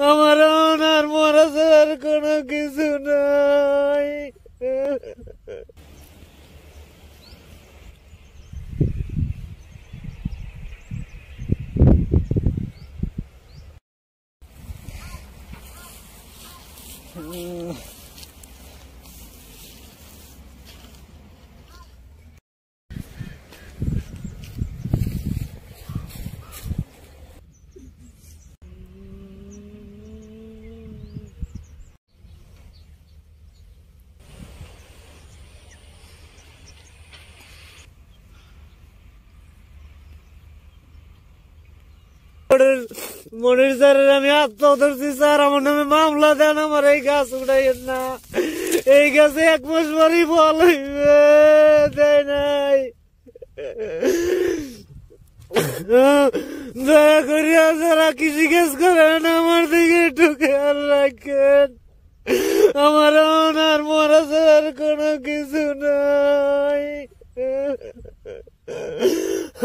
আমার আর মরা ছাড়ার কোনো কিছু নাই। মনির স্যারের আমি আত্মা ধরছি, স্যার, আমার নামে মামলা দেন, আমার এই গাছ উঠাইয়েন না। এই গাছে এক মাস পরই ফল হইবে নাই। দয়া করিয়া যারা কৃষি কাজ করেন, আমার দিকে একটু খেয়াল রাখেন। আমার আর মরা ছাড়ার কোনো কিছু নাই।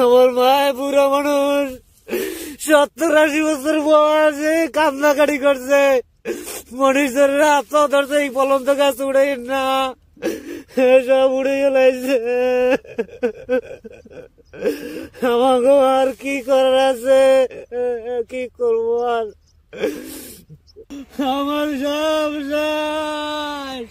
আমার মায় বুড়ো মানুষ। সত্তর বছর বয়সে কান্নাকাটি করছে। মনীষের আত্মা ধরছে, এই পলন্ত গাছ উড়ে না। সব উড়ে গেলাইছে আমাকে আর কি করার আছে? কি করব আর? আমার সব শেষ।